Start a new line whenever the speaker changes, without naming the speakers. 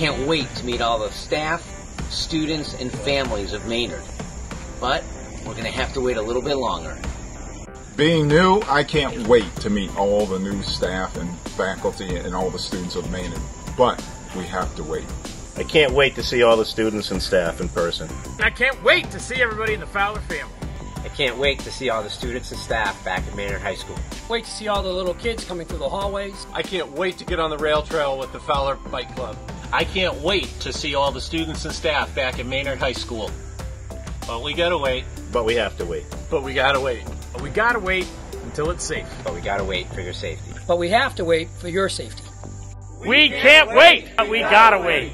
can't wait to meet all the staff, students, and families of Maynard. But we're going to have to wait a little bit longer.
Being new, I can't wait to meet all the new staff and faculty and all the students of Maynard. But we have to wait.
I can't wait to see all the students and staff in person.
I can't wait to see everybody in the Fowler family.
I can't wait to see all the students and staff back at Maynard High School.
Wait to see all the little kids coming through the hallways.
I can't wait to get on the rail trail with the Fowler Bike Club.
I can't wait to see all the students and staff back at Maynard High School. But we gotta wait.
But we have to wait.
But we gotta wait.
But we gotta wait until it's safe.
But we gotta wait for your safety.
But we have to wait for your safety.
We can't wait, but we gotta wait.